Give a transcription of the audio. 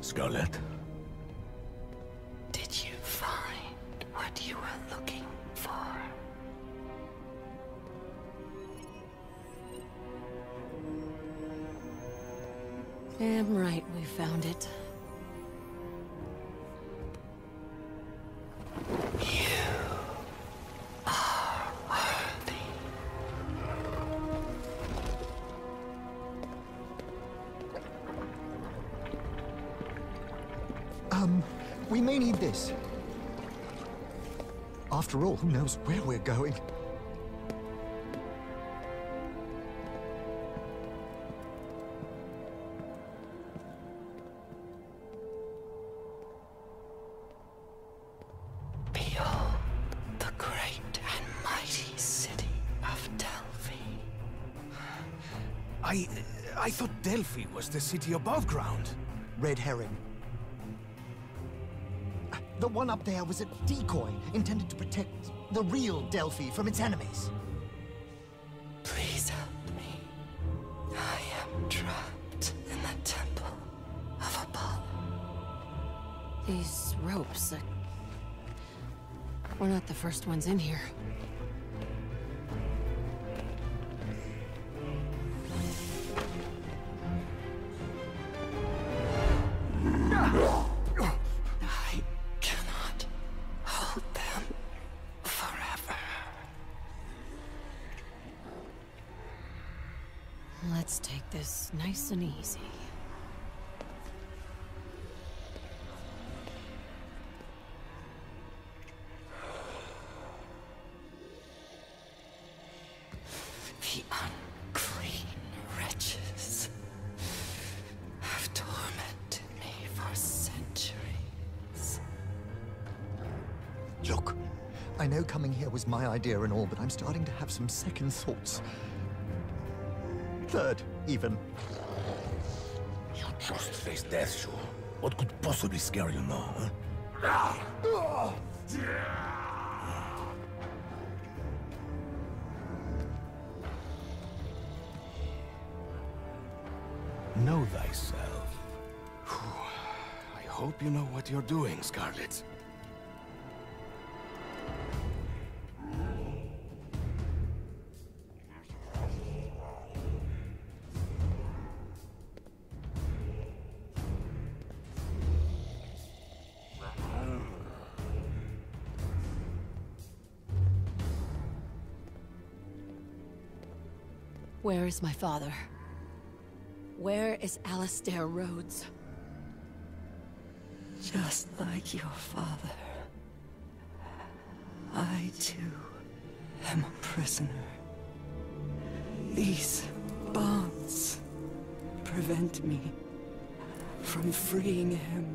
Scarlett? Did you find what you were looking for? Damn right we found it. Um, we may need this. After all, who knows where we're going? Behold the great and mighty city of Delphi. I... I thought Delphi was the city above ground. Red herring. The one up there was a decoy intended to protect the real Delphi from its enemies. Please help me. I am trapped in the temple of Apollo. These ropes, uh, We're not the first ones in here. I Let's take this nice and easy. The unclean wretches have tormented me for centuries. Look, I know coming here was my idea and all, but I'm starting to have some second thoughts. Third, even. You just faced death, sure. What could possibly scare you now, huh? Know thyself. I hope you know what you're doing, Scarlett. Where is my father? Where is Alistair Rhodes? Just like your father, I too am a prisoner. These bonds prevent me from freeing him